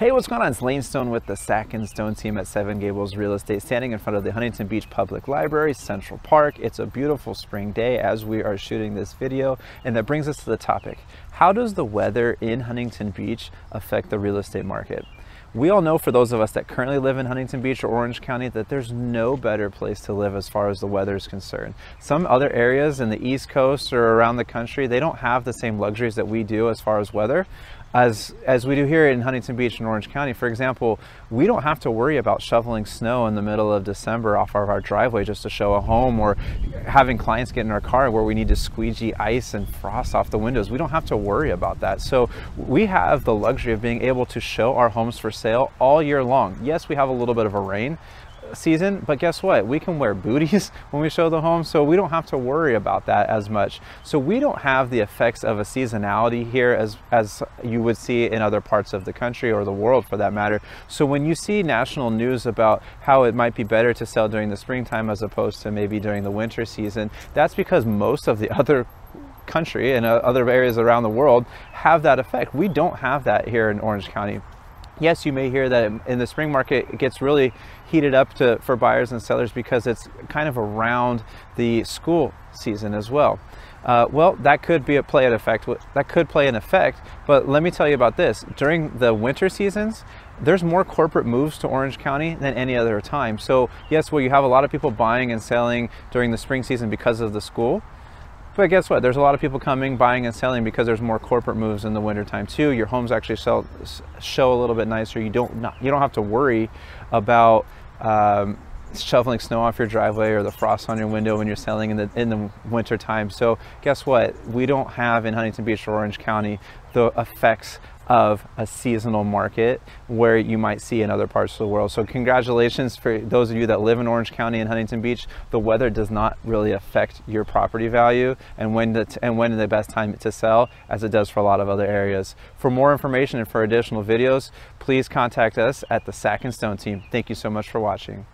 Hey, what's going on? It's Lane Stone with the Sackin-Stone team at Seven Gables Real Estate, standing in front of the Huntington Beach Public Library, Central Park. It's a beautiful spring day as we are shooting this video, and that brings us to the topic. How does the weather in Huntington Beach affect the real estate market? We all know for those of us that currently live in Huntington Beach or Orange County that there's no better place to live as far as the weather is concerned. Some other areas in the East Coast or around the country, they don't have the same luxuries that we do as far as weather as as we do here in Huntington Beach and Orange County. For example, we don't have to worry about shoveling snow in the middle of December off of our driveway just to show a home or having clients get in our car where we need to squeegee ice and frost off the windows. We don't have to worry about that. So we have the luxury of being able to show our homes for sale all year long. Yes, we have a little bit of a rain, season, but guess what? We can wear booties when we show the home, so we don't have to worry about that as much. So we don't have the effects of a seasonality here as, as you would see in other parts of the country or the world for that matter. So when you see national news about how it might be better to sell during the springtime as opposed to maybe during the winter season, that's because most of the other country and uh, other areas around the world have that effect. We don't have that here in Orange County yes, you may hear that in the spring market it gets really heated up to, for buyers and sellers because it's kind of around the school season as well. Uh, well, that could be a play an effect. That could play an effect. But let me tell you about this: during the winter seasons, there's more corporate moves to Orange County than any other time. So yes, well, you have a lot of people buying and selling during the spring season because of the school. But guess what? There's a lot of people coming, buying and selling because there's more corporate moves in the wintertime too. Your homes actually sell, show a little bit nicer. You don't not, you don't have to worry about um, shoveling snow off your driveway or the frost on your window when you're selling in the in the winter time. So guess what? We don't have in Huntington Beach or Orange County the effects of a seasonal market where you might see in other parts of the world. So congratulations for those of you that live in Orange County and Huntington Beach. The weather does not really affect your property value and when the, and when the best time to sell as it does for a lot of other areas. For more information and for additional videos, please contact us at the Sackin-Stone team. Thank you so much for watching.